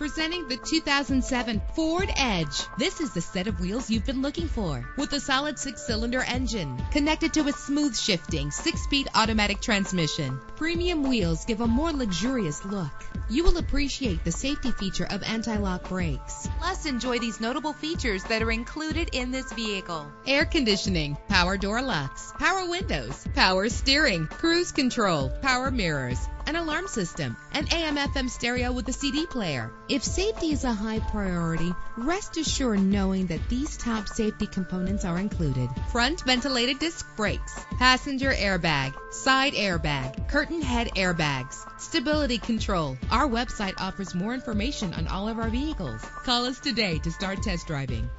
Presenting the 2007 Ford Edge. This is the set of wheels you've been looking for with a solid six cylinder engine connected to a smooth shifting six speed automatic transmission. Premium wheels give a more luxurious look. You will appreciate the safety feature of anti lock brakes. Plus, enjoy these notable features that are included in this vehicle air conditioning, power door locks, power windows, power steering, cruise control, power mirrors an alarm system, an AM FM stereo with a CD player. If safety is a high priority, rest assured knowing that these top safety components are included. Front ventilated disc brakes, passenger airbag, side airbag, curtain head airbags, stability control. Our website offers more information on all of our vehicles. Call us today to start test driving.